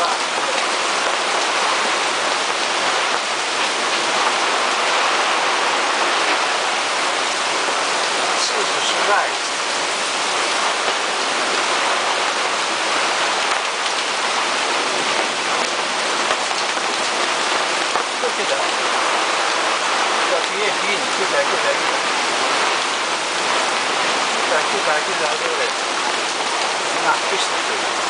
啊，是不是在过去的，呃，这个平面比你修改修改，呃，修改修改，对不对？你看，就是这个。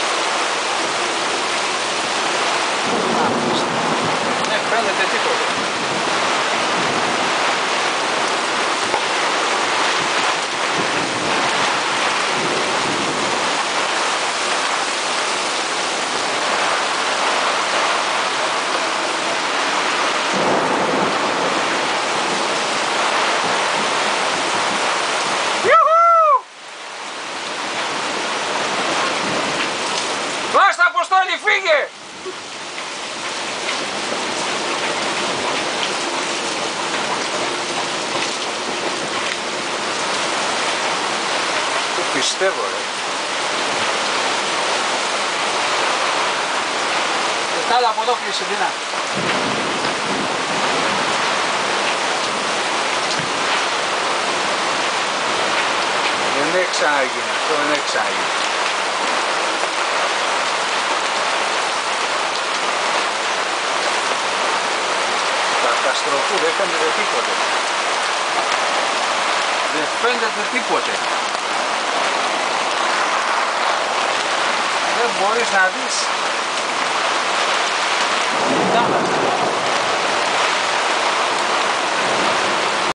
Δεν φαίνεται τίποτα. Βάστα Αποστόλη, φύγε! Πιστεύω ρε. Κάλα από εδώ κλείσε, Δίνα. Δεν έχει ξαναγίνει αυτό, δεν έχει ξαναγίνει. Καταστροφού, δεν φαίνεται τίποτε. Δεν φαίνεται τίποτε. memórias, nada disso.